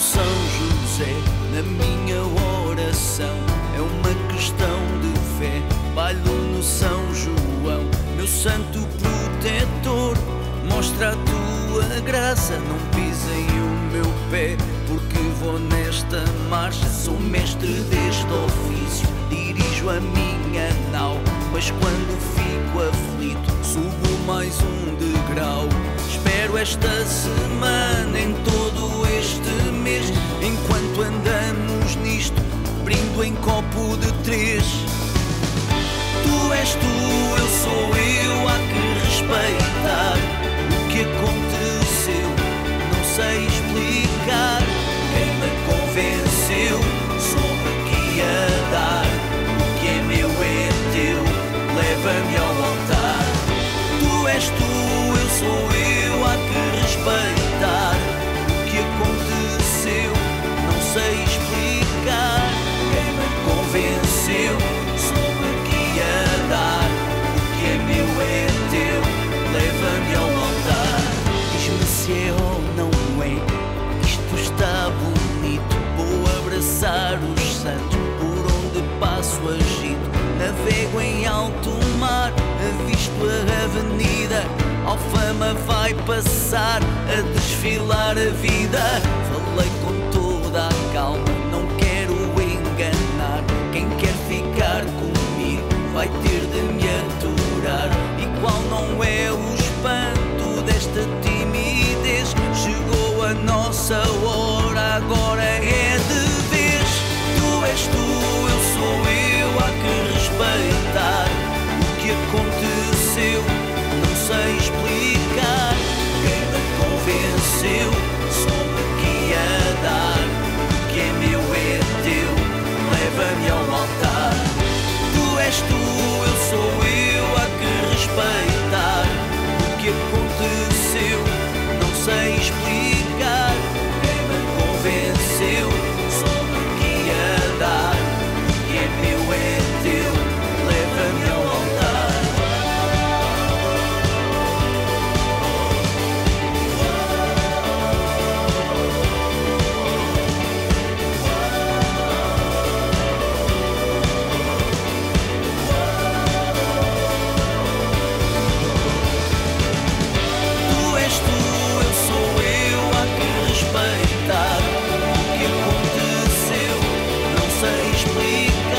São José, na minha oração. É uma questão de fé. Bailo no São João, meu santo protetor. Mostra a tua graça, não pisem o meu pé, porque vou nesta marcha. Sou mestre deste ofício, dirijo a minha nau. Mas quando fico aflito, subo mais um esta semana em todo este mês, enquanto andamos nisto, brindo em copo de três. Tu és tu, eu sou eu, há que respeitar o que aconteceu. Não sei explicar. Quem me convenceu soube que ia dar. O que é meu é teu, leva-me ao altar. Tu és tu, eu sou eu, que avenida. Alfama vai passar a desfilar a vida. Falei com toda a calma, não quero enganar. Quem quer ficar comigo vai ter de me aturar. E qual não é o espanto desta timidez? Chegou a nossa hora, agora é de vez. Tu és tu, eu please.